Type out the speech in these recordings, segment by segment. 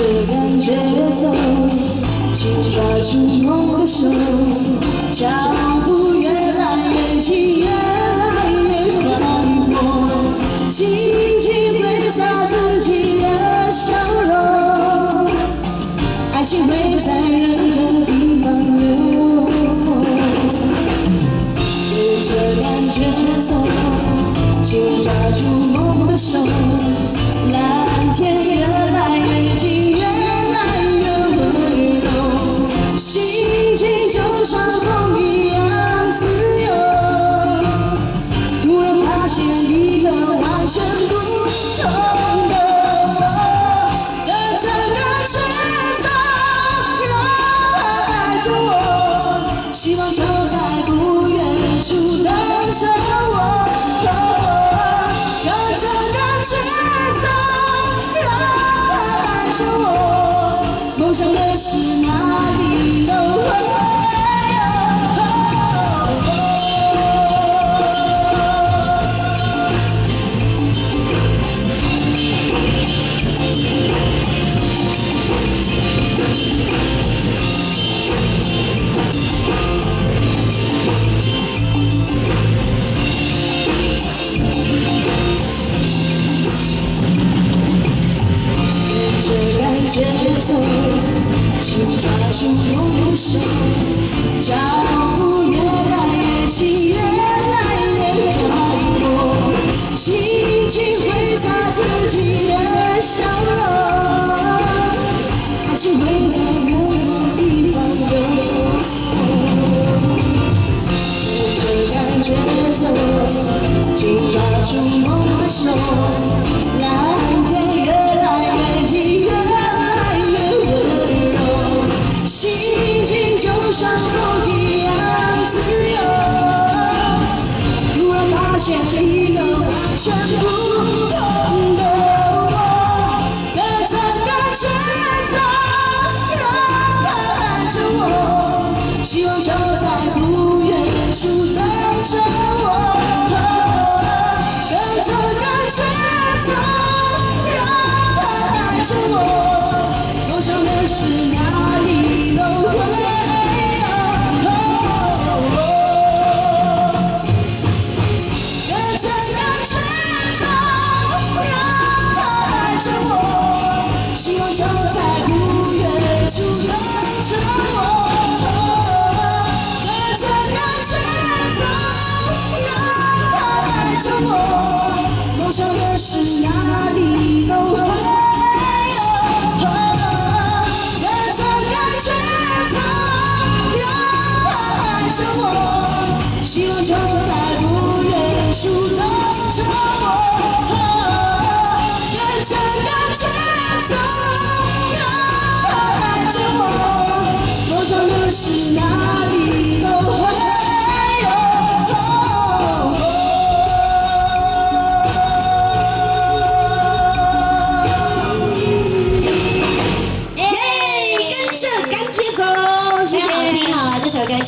跟着感觉走，紧抓住梦的手，脚步越来越近，越来越宽阔，轻轻挥洒自己的笑容，爱情会在任何地方流淌，跟着感觉走，紧抓住梦的手。蓝天越来越近，越来越温柔，心情就像风一样自由。突然发现一个完全不同的我，跟着感觉走，让它爱着我，希望就在梦想的事哪里都会。跟着感觉走，请抓住梦的手，脚步越来越近，越来越快活，轻轻挥洒自己的笑容，爱情会在任何地方流淌。跟着感觉走，请抓住梦的手，蓝感觉走，让它带着我，希望就在不远处等着我。跟着感觉走，让它带着我，梦想的事是哪里都会有。跟着感觉走，让它带着我，希望就在不远处等着我。跟着感觉走，让它带着我，梦想的事哪里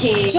请。